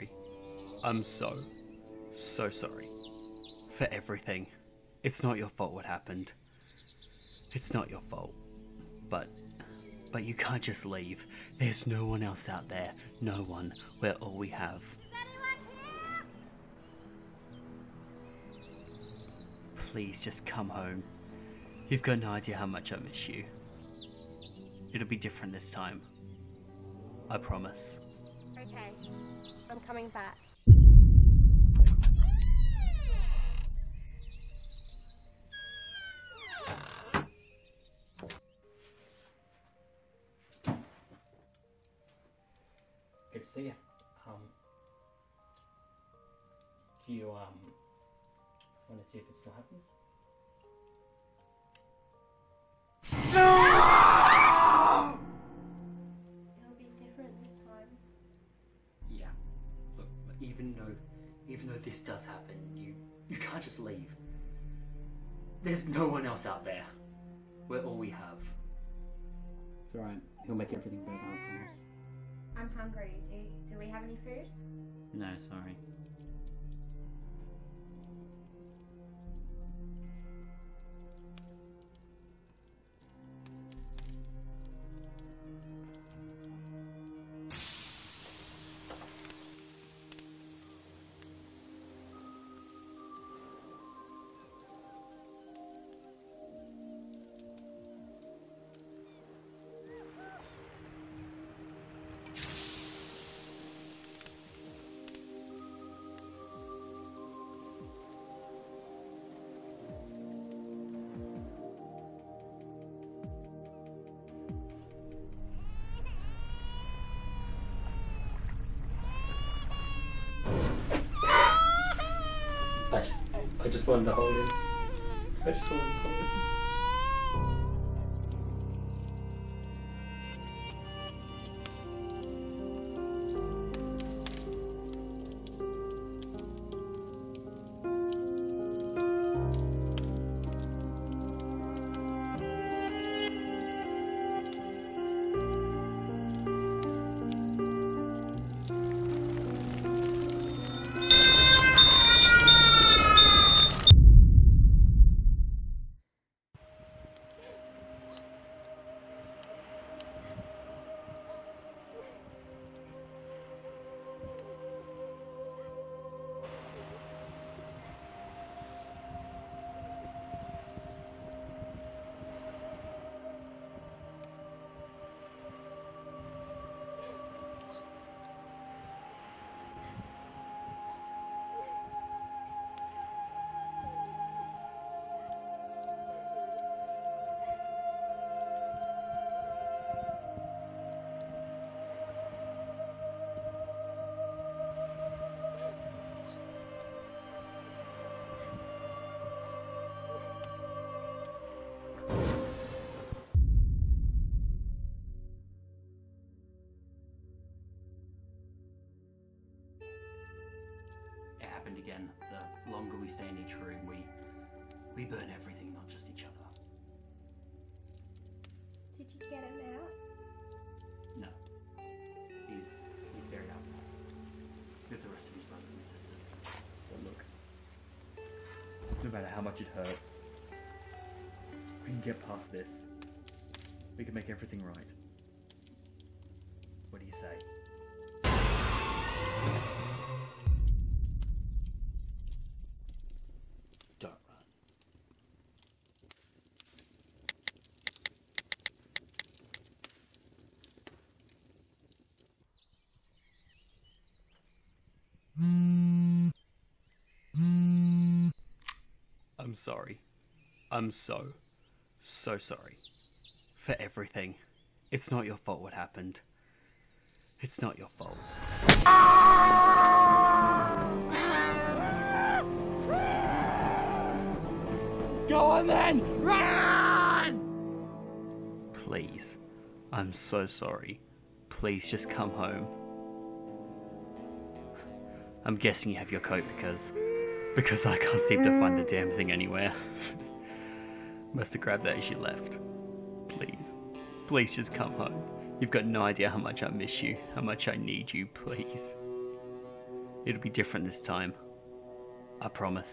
sorry. I'm so, so sorry. For everything. It's not your fault what happened. It's not your fault. But, but you can't just leave. There's no one else out there. No one. We're all we have. Please just come home. You've got no idea how much I miss you. It'll be different this time. I promise. Okay, I'm coming back. Good to see you. Um, do you um want to see if it still happens? Leave. There's no one else out there. We're all we have. It's alright. He'll make everything better, I promise. I'm hungry. Do, do we have any food? No, sorry. Just wanted to hold him. I just wanted to hold him. Again. The longer we stay in each room, we we burn everything, not just each other. Did you get him out? No. He's he's buried out with the rest of his brothers and sisters. But look, no matter how much it hurts, we can get past this. We can make everything right. What do you say? I'm sorry. I'm so, so sorry. For everything. It's not your fault what happened. It's not your fault. Go on then! Run! Please. I'm so sorry. Please just come home. I'm guessing you have your coat because because I can't seem to find the mm. damn thing anywhere. Must have grabbed that as you left. Please. Please just come home. You've got no idea how much I miss you, how much I need you, please. It'll be different this time. I promise.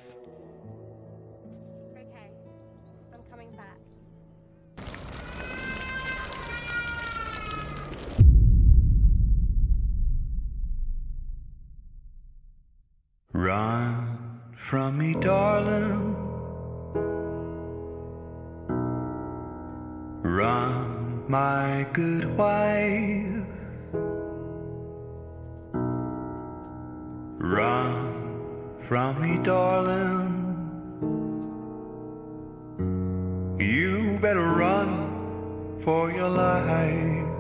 Darling. Run, my good wife. Run from me, darling. You better run for your life.